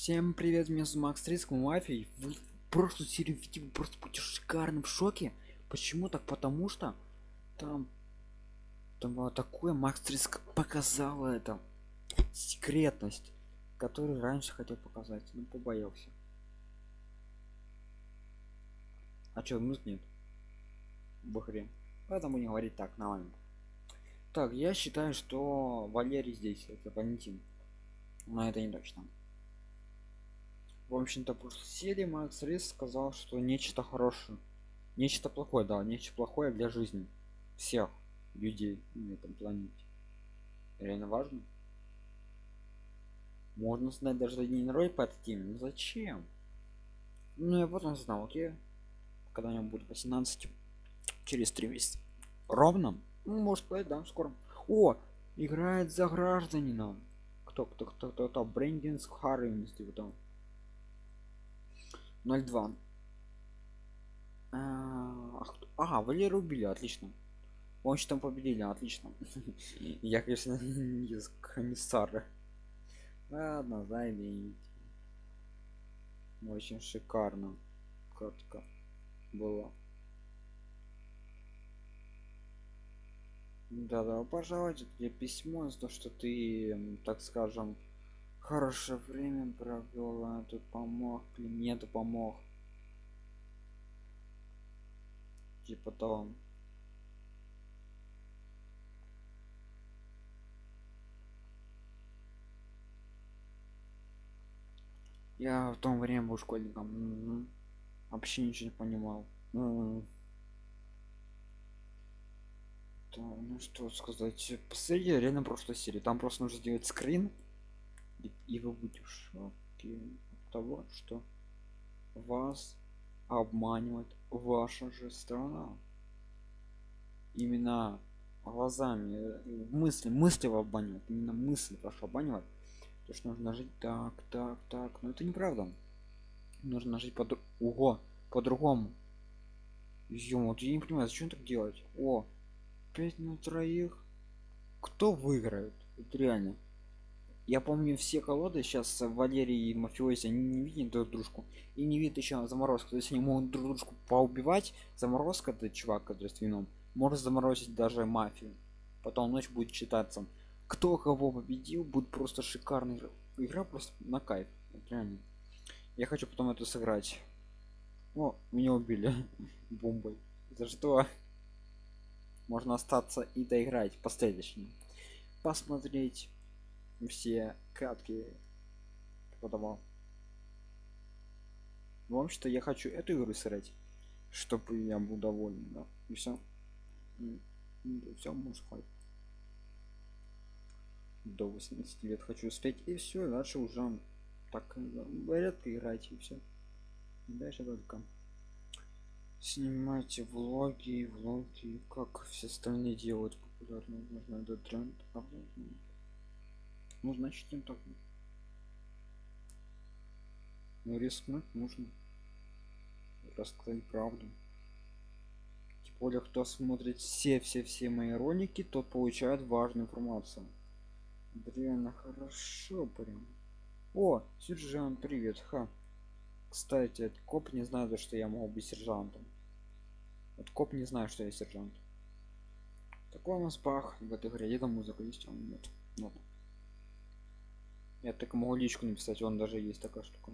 Всем привет, меня зовут Макс Риск, Мафий. Вы прошлую серию видели, вы просто будете шикарным в шоке. Почему так? Потому что там там было такое, Макс Риск показал это секретность, которую раньше хотел показать, но побоялся. А чё, мыс нет? Игре. Поэтому не говорить так, нормально. Так, я считаю, что Валерий здесь, это Валентин. Но это не точно. В общем-то, в прошлой серии Макс Рис сказал, что нечто хорошее. Нечто плохое, да, нечто плохое для жизни. Всех людей на этом планете. Реально важно. Можно знать даже день рой по этой. Ну зачем? Ну я потом знал, окей. Когда него будет 18 через 3 месяца. Ровно? Ну, может сказать, да, скоро. О, играет за гражданина. Кто, кто, кто, кто, кто, Брендинс Харринс, типа там. 02 а, ага валеру убили отлично. Он там победили отлично. Я конечно из комиссара. Ладно займите очень шикарно. Кратко было да да пожалуйста тебе письмо за то что ты так скажем хорошее время провел а тут помог клиенту помог. Типа того. Я в том время был школьником м -м -м. вообще ничего не понимал. М-м. Да, ну что сказать последняя реально прошлой серии. Там просто нужно сделать скрин и, вы будете в шоке от того что вас обманывает ваша же страна. Именно глазами мысли мысли обманывают именно мысли ваши обманывают то что нужно жить так так так. Но это неправда. Нужно жить под уго по-другому. Вот я не понимаю зачем так делать? О 5 на троих? Кто выиграет? Это реально я помню все колоды сейчас валерий и мафиози они не видят друг дружку и не видят еще заморозку то есть они могут друг дружку поубивать заморозка это чувак который с вином может заморозить даже мафию. Потом ночь будет читаться. Кто кого победил будет просто шикарная игра просто на кайф. Реально. Я хочу потом это сыграть. О меня убили бомбой. За что? Можно остаться и доиграть последующим посмотреть все катки подавал вам что я хочу эту игру сыграть чтобы я был доволен да. И все все может хватит до 80 лет хочу успеть и все дальше уже так редко играть и все дальше только снимайте влоги влоги как все остальные делают популярно нужно этот тренд а ну значит им так ну рискнуть нужно рассказать правду. Тем более кто смотрит все все все мои ролики тот получает важную информацию. Реально хорошо прям о сержант привет ха. Кстати коп не знает что я могу быть сержантом. Вот коп не знаю что я сержант. Такой у нас пах в этой игре где-то музыка есть он нет. Вот я так могу личку написать он даже есть такая штука.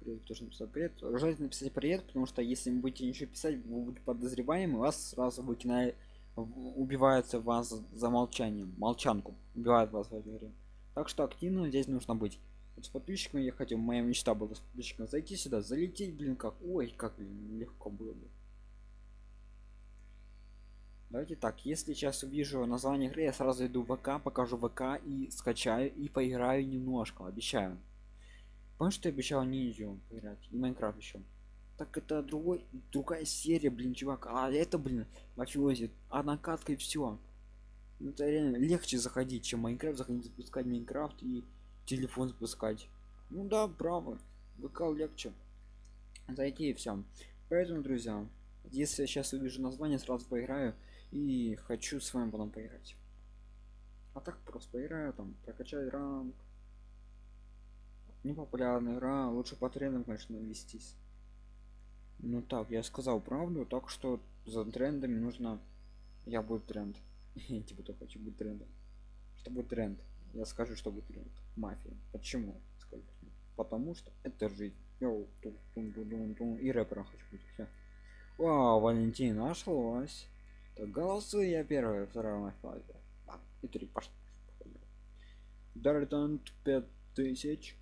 Привет тоже написал? Привет. Желательно написать привет потому что если вы будете ничего писать вы будете подозреваемы вас сразу выкинает убивается вас за молчанием. Молчанку. Убивает вас в игре так что активно здесь нужно быть. Вот с подписчиками я хотел моя мечта была с подписчиком зайти сюда залететь блин как ой как блин, легко было бы давайте так если сейчас увижу название игры я сразу иду в вк покажу вк и скачаю и поиграю немножко обещаю. Помнишь, я обещал ниндзю поиграть? И майнкрафт еще так это другой другая серия блин чувак. А это блин мафиози. Одна катка и все ну, это реально легче заходить чем Minecraft заходить запускать майнкрафт и телефон запускать. Ну да право вк легче. Зайти и все поэтому друзья если я сейчас увижу название сразу поиграю и хочу с вами потом поиграть. А так просто поиграю там прокачать ранг. Непопулярная игра лучше по трендам конечно вестись. Ну так я сказал правду так что за трендами нужно я буду тренд. Типа то хочу быть трендом. Что будет тренд? Я скажу что будет тренд. Мафия. Почему? Скажу. Потому что это жизнь. Йоу, тун, тун, тун, тун, и рэпером хочу быть. Вау валентин нашлась так голосуй я первая вторая мафия и три пошли Дартант 5000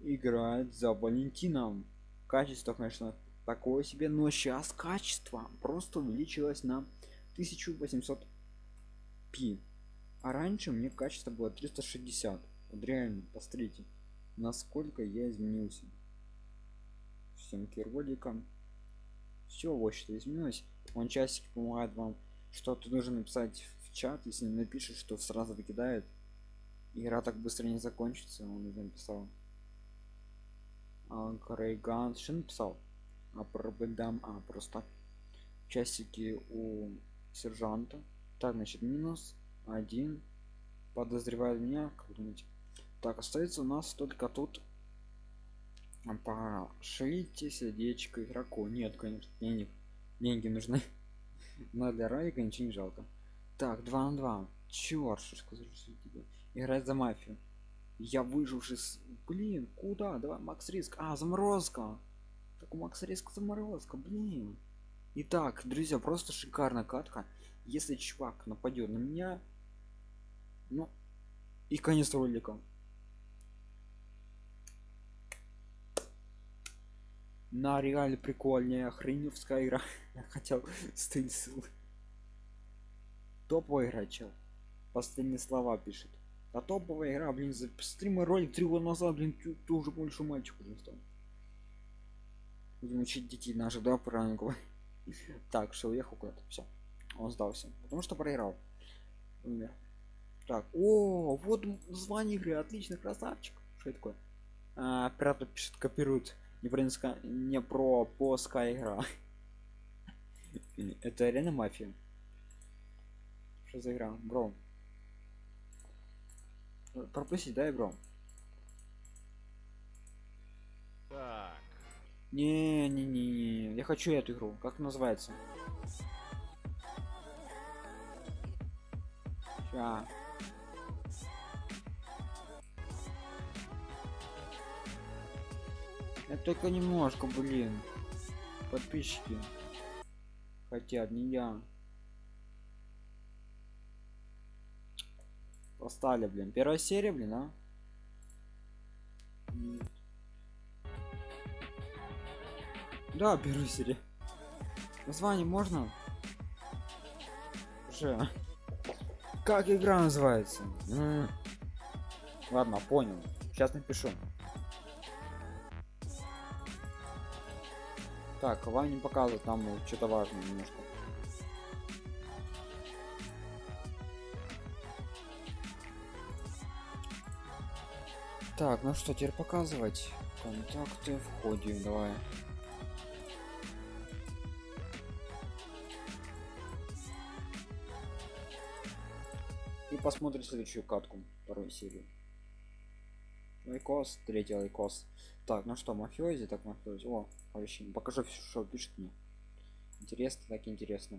играет за Валентином. Качество, конечно, такое себе, но сейчас качество просто увеличилось на 1800 пи. А раньше мне качество было 360. Вот реально, посмотрите, насколько я изменился. Съемки ролика. Все, вот что изменилось. Он часики помогает вам что-то нужно написать в чат, если напишет, что сразу выкидает. Игра так быстро не закончится он уже написал. А, Крейган что написал? А пробедам а просто часики у сержанта. Так значит минус один. Подозревает меня как думаете? Так остается у нас только тут пошлите сердечко игроку. Нет конечно денег деньги нужны. Но для райка ничего не жалко. Так 2 на 2 черт что сказать тебе играть за мафию. Я выживший с блин куда? Давай макс риск. А заморозка. Так у макс риск заморозка блин. Итак друзья просто шикарная катка. Если чувак нападет на меня ну и конец ролика на реально прикольная хреневская игра я хотел стиль топовая игра чел последние слова пишет а топовая игра, блин, за стримы ролик три года назад, блин, ты, ты уже больше мальчик уже стал. Будем учить детей наших, да, правильно Так, что уехал куда-то, все. Он сдался. Потому что проиграл. Умер. Так, о, вот название игры, отлично, красавчик. Что это такое? А, оператор пишет, копирует. Не про, не про плоская игра. это реально мафия. Что за игра? Бро, пропустить, да, игру? Так. Не, не, не, не, я хочу эту игру. Как называется? Ща. Это только немножко, блин. Подписчики хотят, не я. Постали, блин. Первая серия, блин, а? Да, первая серия. Название можно? Уже. Как игра называется? Ладно, понял. Сейчас напишу. Так, вам не показывает там что-то важное немножко. Так, ну что теперь показывать? Контакты, входим, давай. И посмотрим следующую катку, вторую серию. Лайкос, третий лайкос. Так, ну что, мафиози, так мафиози. О, вообще, покажу все, что пишет мне. Интересно, так интересно.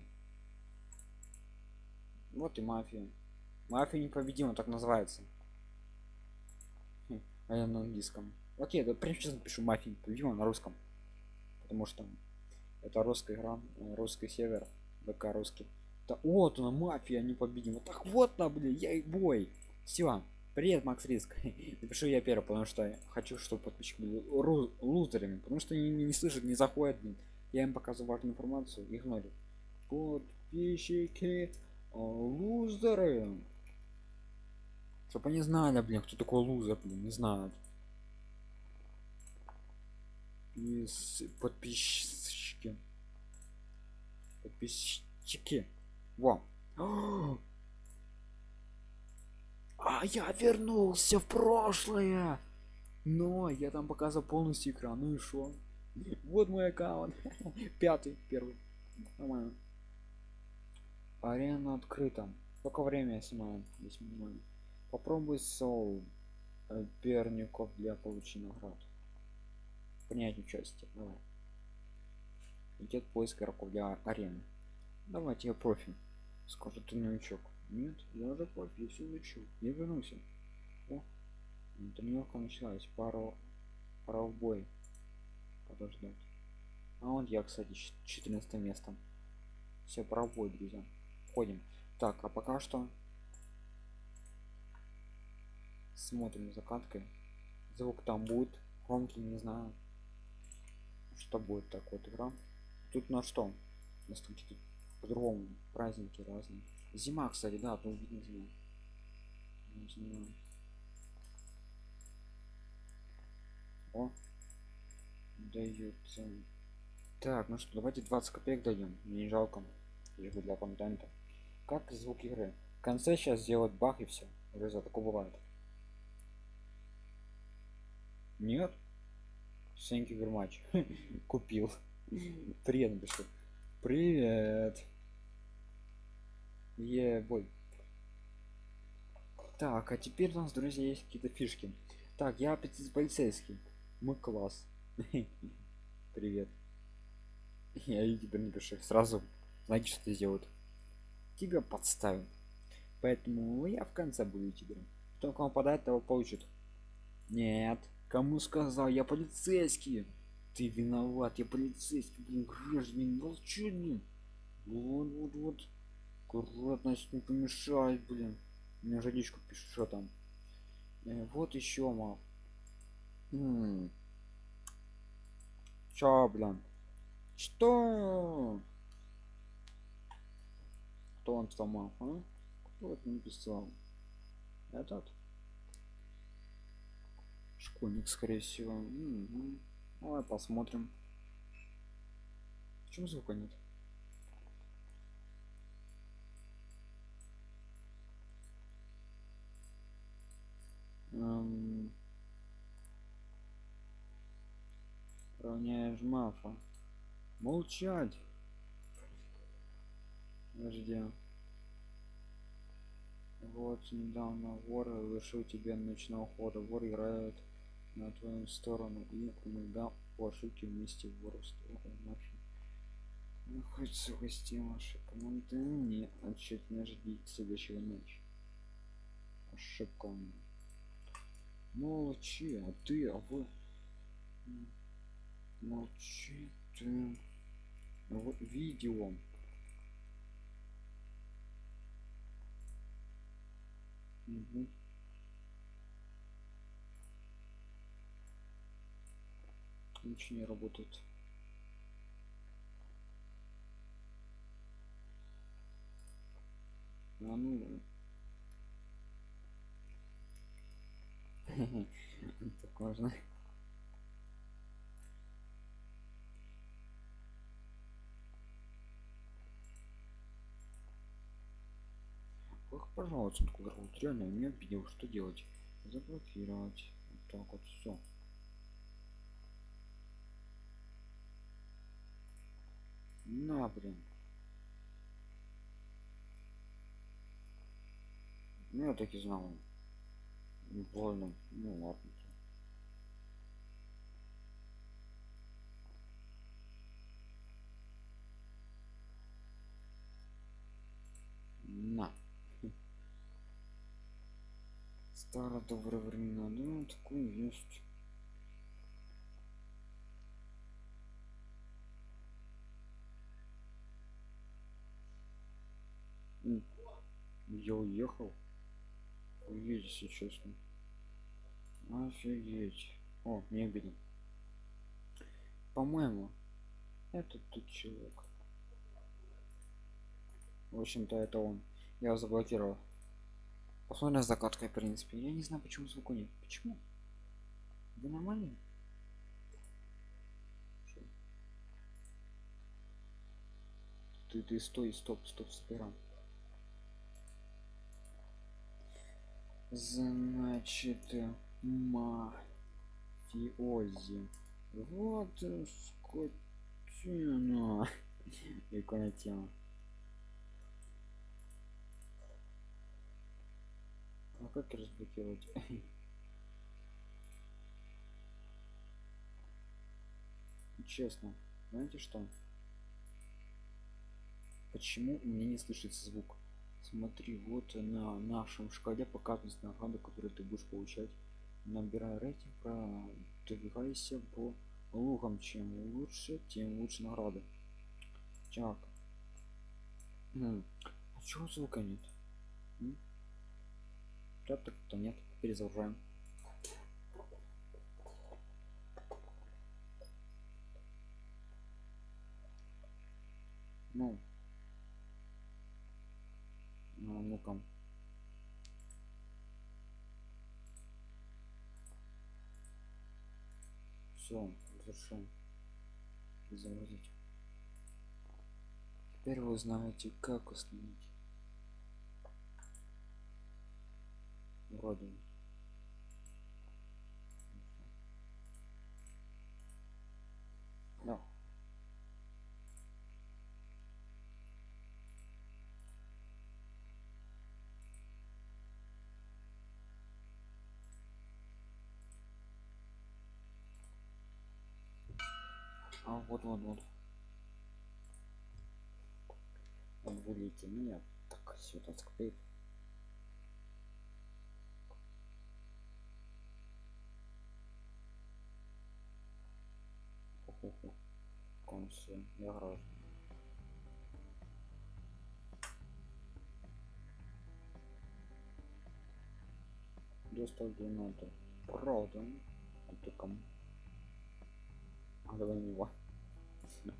Вот и мафия. Мафия непобедима, так называется а я на английском окей да прям сейчас напишу мафия видимо на русском потому что это русская игра э, русский север ВК русский да вот она мафия не победима так вот на блин я и бой все привет макс риск напишу я первый потому что хочу чтобы подписчики были лузерами потому что они не слышат не заходят я им показываю важную информацию игнорят подписчики лузеры чтобы они знали, блин, кто такой лузер, блин, не знают. Подписчики. Подписчики. Во. А я вернулся в прошлое. Но я там показывал полностью экран. Ну и что? Вот мой аккаунт. Пятый, первый. Нормально. Арена открыта. Сколько время я снимаю? Здесь минимально. Попробуй соул. соперников для получения наград принять участие давай идет поиск игроков для арены давайте я профи скажет ты новичок нет я уже я все учу я вернулся о тренировка началась. Пару пора в бой. Подождать. А он я кстати 14 место. Все пора в бой друзья. Ходим. Так а пока что смотрим закаткой звук там будет громкий не знаю что будет так вот игра. Тут на что? У нас какие-то по-другому праздники разные зима кстати да тут видно зима. Знаю о дают так ну что давайте 20 копеек мне не жалко. Лишь бы для контента. Как звук игры? В конце сейчас сделать бах и все друзья такое бывает. Нет? Thank much. Купил. Привет пишу привет е бой так а теперь у нас друзья есть какие-то фишки. Так я аппетит полицейский. Мы класс. Привет. Я и теперь не пишу сразу знаете что сделают? Тебя подставим. Поэтому я в конце буду тебе кто кому подает того получит. Нет. Кому сказал? Я полицейский. Ты виноват, я полицейский, блин, гражданин, молчание. Вот, вот, вот. Аккуратность не помешает, блин. Мне жадичку пишет, что там. Э, вот еще, мав. М Чё, блин? Что? Кто он мав, а? Кто это написал? Этот? школьник скорее всего угу. давай посмотрим почему звука нет эм... равняешь мафа. Молчать. Подожди. Вот недавно вор лишил тебя ночного хода. Вор играет на твою сторону и иногда по ошибке вместе воровство мафии находится в гостей вашей команды не отчетно ждите следующего ночи ошибка у меня молчи а ты а вы? Молчи ты. В видео. Угу. ничего не работает. А ну так можно Ох, пожалуйста, такой вот реально не обидел, что делать? Заблокировать. Вот так вот все. На, блин. Ну, я так и знал. Больно. Ну, ладно. На. Старо добрые времена. Ну, такое есть. Я уехал. Офигеть, если честно. Офигеть. О, обидно. По-моему, это тут человек. В общем-то, это он. Я заблокировал. Посмотрим с закаткой, в принципе. Я не знаю, почему звука нет. Почему? Вы нормальный? Ты, ты стой, стоп, стоп, собираем. Значит, э, мафиози. Вот э, скотина. Икона тема. А как разблокировать? Честно, знаете что? Почему мне не слышится звук? Смотри вот на нашем шкале показывается награды которые ты будешь получать набирай рейтинг продвигайся по лугам чем лучше тем лучше награды. Так. А чего звука нет? М? так так то нет перезагружаем. Ну а, ну-ка. Все завершен загрузить теперь вы знаете как установить. Вроде бы. да а вот вот вот он вылейте меня так сюда склеит Хо-хо-хо. Конце, я граю. Достал гранату. Правда. А ты кому? А давай него.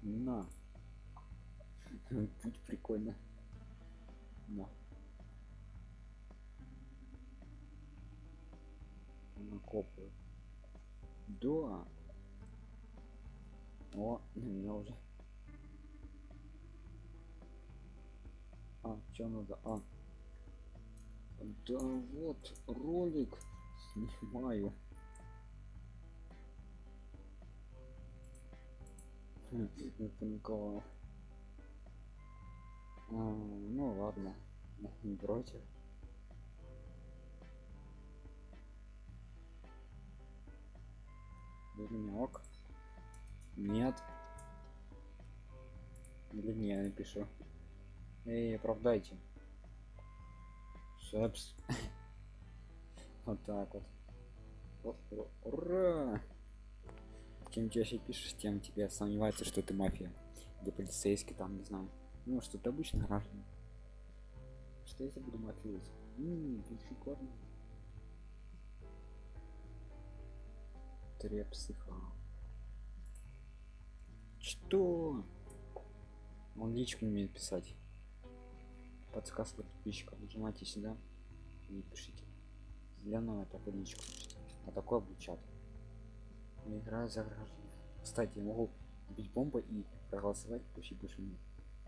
На. Путь прикольно. На. Накопаю. Да. О, на меня уже. А, что надо? А. Да вот, ролик снимаю. Напанковал. А, ну ладно, не против. Или не ок? Нет. Или не, я напишу. Эй, оправдайте. Шепс. Вот так вот. Ура! Чем чаще пишешь, тем тебе сомневается, что ты мафия. Или полицейский там, не знаю. Ну, что ты обычно граждан. Что если буду мафиоз? Ммм, шикарно. Трепсиха. Что? Он личку не умеет писать. Подсказка подписчика. Нажимайте сюда и пишите. Зеленую это личку. А такой был Я играю за граждан. Кстати, я могу бить бомбы и проголосовать получить больше минут.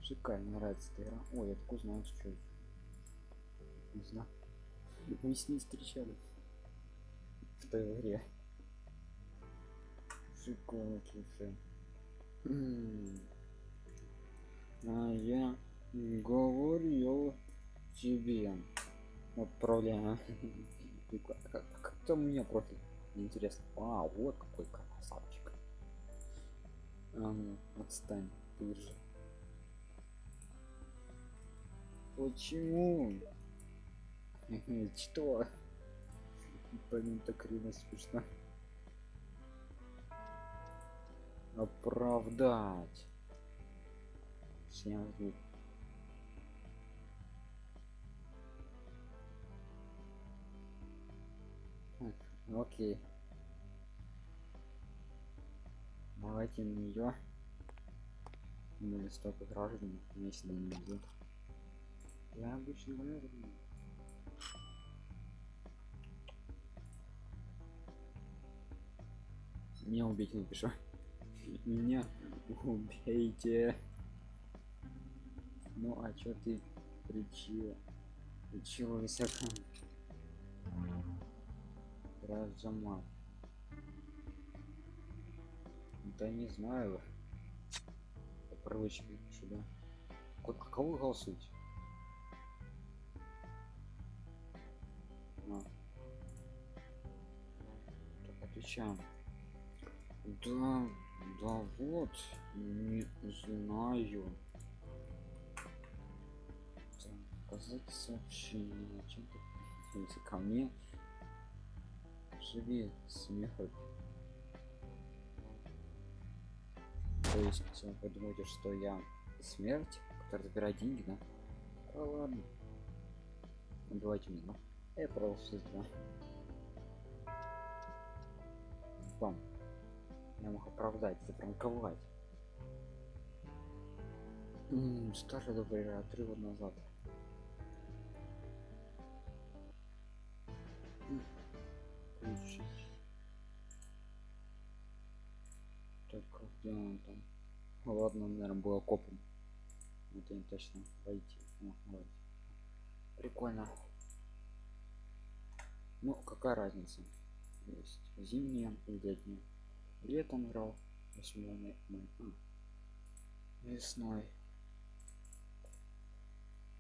Шикарно, нравится эта игра. Ой, я такой знаю, что это. Не знаю. Мы с ней встречались в той игре. Шикарно, слушай. А я говорил тебе. Отправляю. Прикольно. Как, как там у меня профиль? Интересно. А, вот какой красавчик. А отстань, ты же. Почему? Что? Блин, так криво смешно. Оправдать. Всем Окей. Давайте на нее. Мы столько граждан, если не идет. Я обычно гражданин. Меня убить напишу. Меня убейте. Ну а чё ты причина? Чего высоко? Разжимать. Да не знаю. По привычке пишу, да. Ко- Кого голосуете? А. Так, отвечаем. Да, Да вот, не знаю. Показать сообщение. Чем ты ко мне? Живи, смеха. То есть вы думаете, что я смерть, которая забирает деньги, да? А ладно. Убивайте меня. Я просто да. Вам. Я мог оправдать, запранковать. Старый добрый года назад. Он там? Ну, ладно, он, наверное, был окопом. Это не точно. Войти. О, давайте. Прикольно. Ну, какая разница? Есть зимние и летние. Летом играл, 8 май. А. Весной.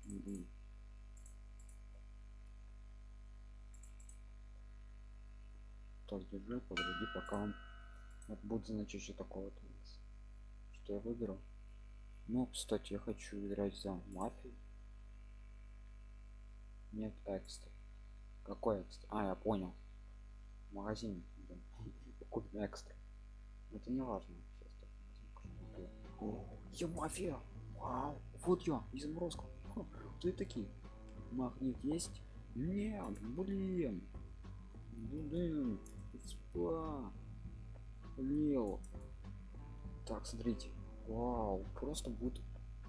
Угу. Так, держи, подожди, пока он вот будет значит что такого вот у нас. Что я выберу? Ну, кстати, я хочу играть за мафию. Нет экстра. Какой экстра? А, я понял. Магазин. Купим экстра. Это не важно. Я мафия! Вау! Вот я, из заморозка. Ты такие. Магнит есть? Нет, блин. Блин. Спа. Лео. Так, смотрите. Вау, просто будет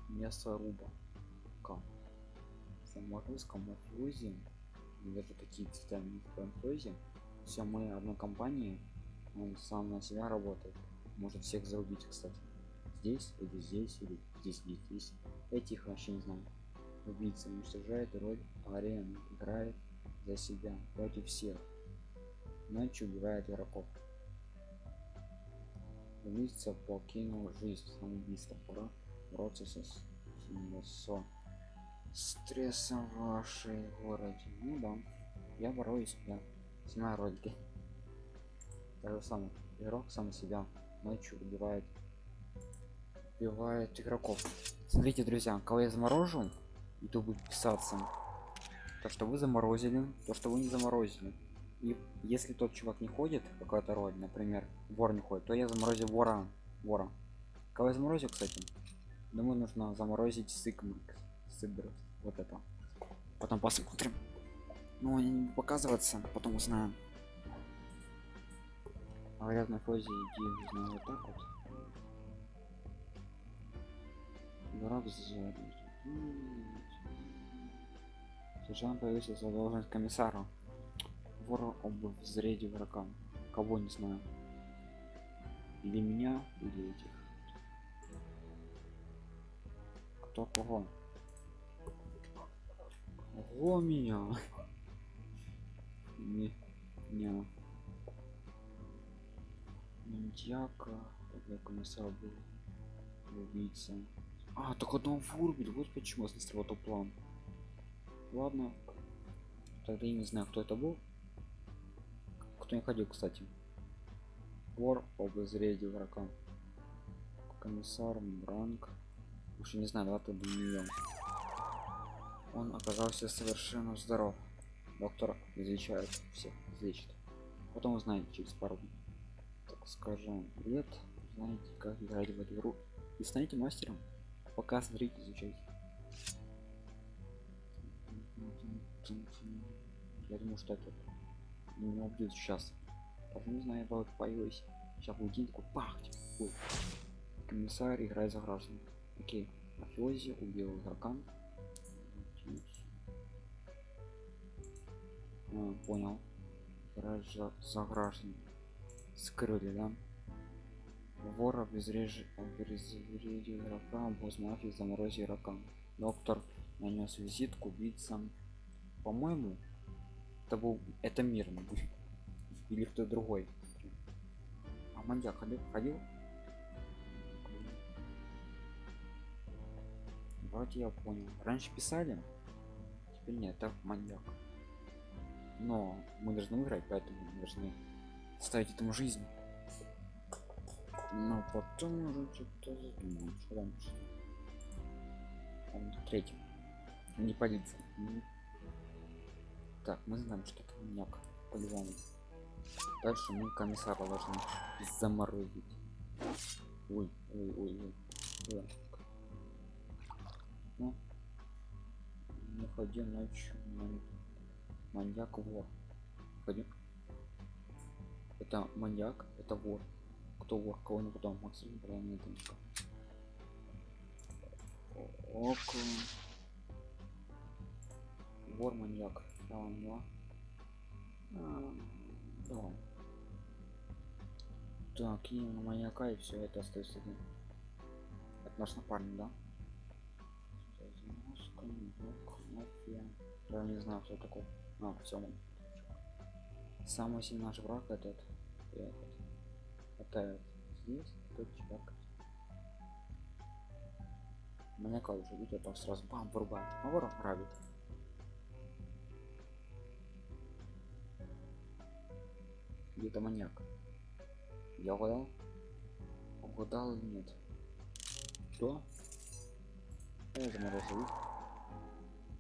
мясоруба. Как? Заморозка, мафиози. Даже такие цвета мафиози. Все мы одной компании. Он сам на себя работает. Может всех зарубить, кстати. Здесь, или здесь, или здесь, или здесь. Этих вообще не знаю. Убийца уничтожает роль арены. Играет за себя против всех. Ночью убивает игроков. Убийца покинул жизнь самоубийство. Пора бороться со, со стрессом в вашей городе. Ну да, я борюсь, да. Снимаю ролики. Так же самое. Игрок сам себя ночью убивает убивает игроков. Смотрите, друзья, кого я заморожу, и то будет писаться. То, что вы заморозили, то, что вы не заморозили. И если тот чувак не ходит, какая-то роль, например, вор не ходит, то я заморозил вора. Вора. Кого я заморозил, кстати? Думаю, нужно заморозить сыгмы. Сыгры. Вот это. Потом посмотрим. Ну, они не показываться, потом узнаем. Говорят, на фозе иди, знаю, вот так вот. Враг сзади. Сержант появился за должность комиссара вора об взряде врага. Кого не знаю. Или меня или этих. Кто кого? Ого, меня? Не не Мантьяка тогда комиссар был. Убийца. А так одного вырубили вот почему сработал план. Ладно. Тогда я не знаю кто это был кто не ходил кстати. Вор обозрение врага комиссар ранг уж не знаю давай нее он оказался совершенно здоров. Доктор излечает всех излечит. Потом узнаете через пару так скажем лет знаете как играть в эту игру. И станете мастером. Пока смотрите изучайте. Я думаю что это не будет сейчас. Не знаю вот появилась сейчас будет такой пах Ой. комиссар играет за граждан. Окей. Мафиози убил игрока а, понял. Играет за, за граждан. Скрыли да? Вора обезврежил игрока босс мафии заморозил игрока доктор нанес визитку убийцам. По-моему это был это мирно или кто другой. А маньяк ходил ходил? Вроде я понял. Раньше писали теперь нет это маньяк. Но мы должны выиграть поэтому мы должны ставить этому жизнь. Но потом уже что-то задумал, что там третий. Не полиция. Так, мы знаем, что это маньяк. По-любому. Дальше мы комиссара должны заморозить. Ой, ой, ой, ой. Да. Ну, не ходи ночью. Ман... Маньяк вор. Ходи. Это маньяк, это вор. Кто вор, кого не потом максимум правильно никак. Ок. Вор маньяк. Два. А, давай. Так, и на маньяка и все это остается один. Это наш напарник, да? Я не знаю, что такое. А, все. Самый сильный наш враг этот. Этот. Это здесь, тут чувак. Маньяка уже видите, так сразу бам, вырубает. А вора грабит. Где-то маньяк. Я угадал? Угадал или нет? Что? Я заморозил.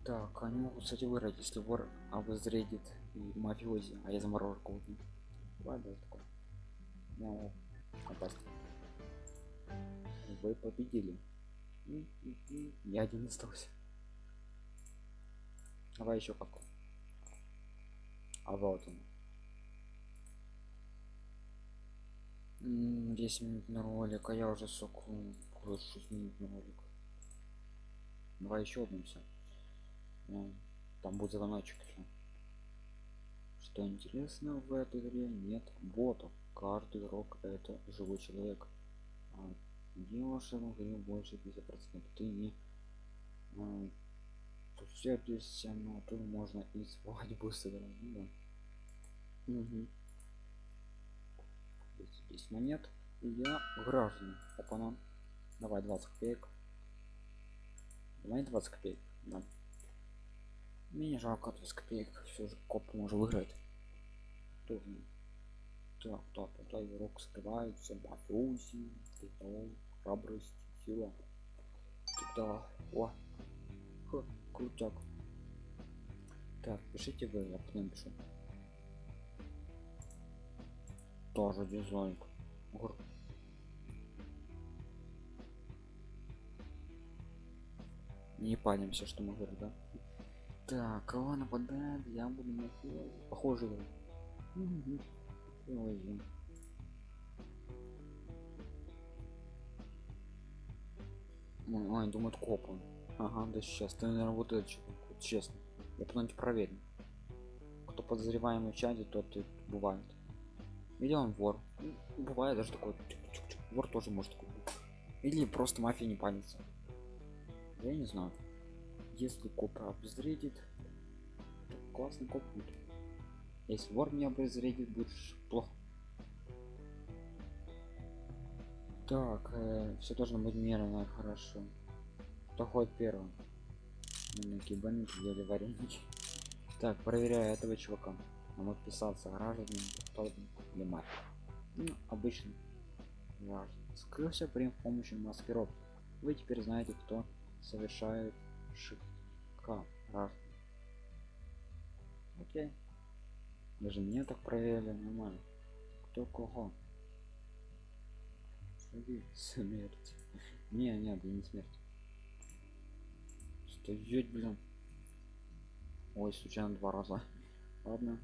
Так, они могут, кстати, выиграть, если вор обезвредит и мафиози, а я заморожу кого-то. Ладно, такое. Могу напасть. Вы победили. Я один остался. Давай еще какой. А вот он. 10 минут на ролик, а я уже соку уже 6 минут на ролик. Давай еще все. Ну, там будет звоночек еще. Что интересно в этой игре нет ботов. Каждый игрок это живой человек. А делаешь в игре больше 50%. Ты не а, все здесь но тут можно и свадьбу сыграть. Ну, да. Угу. Здесь, монет. И я граждан. Опа, Давай 20 копеек. Давай 20 копеек. Да. Мне жалко 20 копеек. Все же коп может выиграть. Тоже. Так, так, тогда игрок скрывается. Мафиози. Храбрость. Сила. Тогда. О. Ха, крутяк. Так, пишите вы, я потом пишу. Тоже дизлайк. Не палимся, что мы говорим, да? Так, кого нападает? Я буду на Похоже, да. Угу. Ой, думает коп он. Ага, да сейчас. Ты, наверное, вот это честно. Я потом проверю. Кто подозреваемый в тот и бывает. Или он вор. Бывает даже такой. Вор тоже может такой. Или просто мафия не палится. Я не знаю. Если коп обезвредит, классный коп будет. Если вор не обезвредит, будет плохо. Так, э, все должно быть мерно, хорошо. Кто ходит первым? Маленькие банники или вареники. Так, проверяю этого чувака. Нам отписаться гражданин, кто или мать. Ну, обычно важно. Скрылся при помощи маскировки. Вы теперь знаете, кто совершает шика Окей. Даже мне так проверили нормально. Кто кого? Смотри, смерть. Не, нет, не смерть. Стоять, блин. Ой, случайно два раза. Ладно.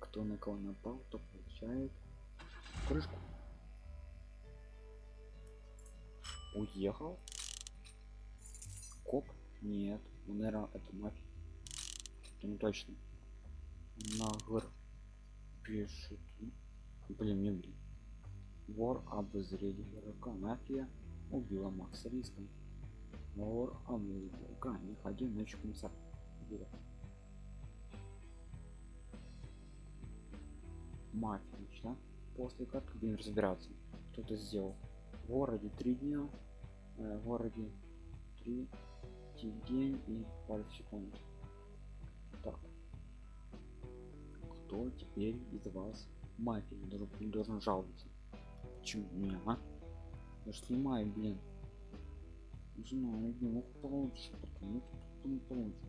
Кто на кого напал, то получает крышку. Уехал? Коп? Нет. Ну, наверное, это мафия. Это не точно. Нагр пишет. Блин, не блин. Вор обозрели игрока. Мафия убила Макса Риска. Вор обозрели игрока. Не ходи ночью комиссар. Убила. Мафия, да? После как будем разбираться. Кто это сделал? В городе три дня. Э, в городе три день и пару секунд. Так. Кто теперь из вас мафия должен, должен жаловаться? чем меня, а? Я ж снимаю, блин. Не знаю, блин, ну получше, потом, ну тут не получится.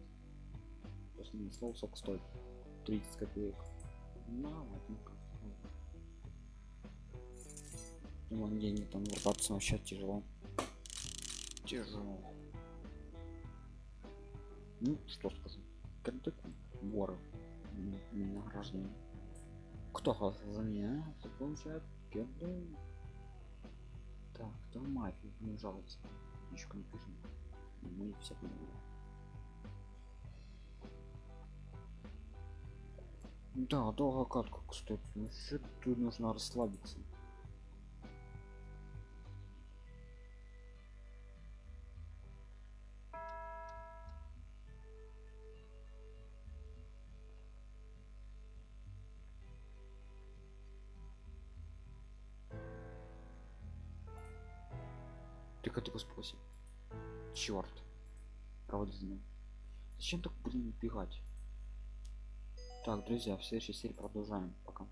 Просто не слово сок стоит 30 копеек. На, ладненько. Думаю, деньги там вырваться вообще тяжело. Тяжело. Ну, что скажу. Кирдык, воры. М, Награждение. Кто голосовал за меня? Это получает кирдык. Так, кто мафия не жалуется? Еще напишем. Мы все понимаем. Да, долго катку, кстати. Ну тут нужно расслабиться. Зачем так, блин, бегать? Так, друзья, в следующей серии продолжаем. Пока.